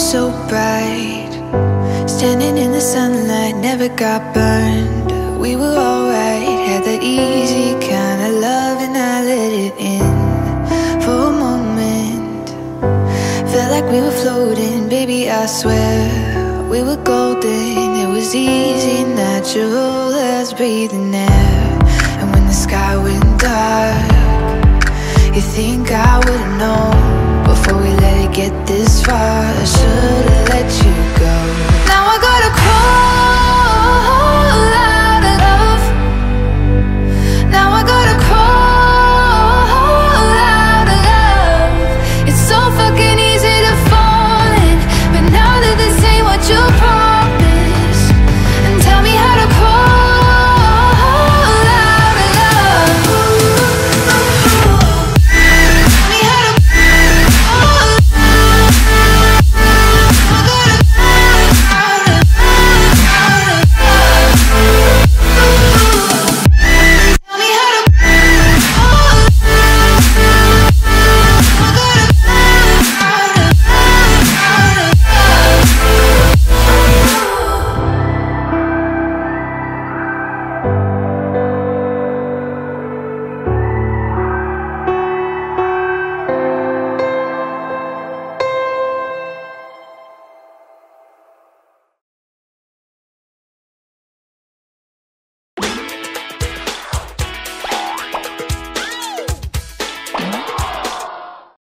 so bright. Standing in the sunlight, never got burned. We were alright, had that easy kind of love And I let it in for a moment. Felt like we were floating, baby I swear. We were golden, it was easy, natural as breathing air. And when the sky went dark.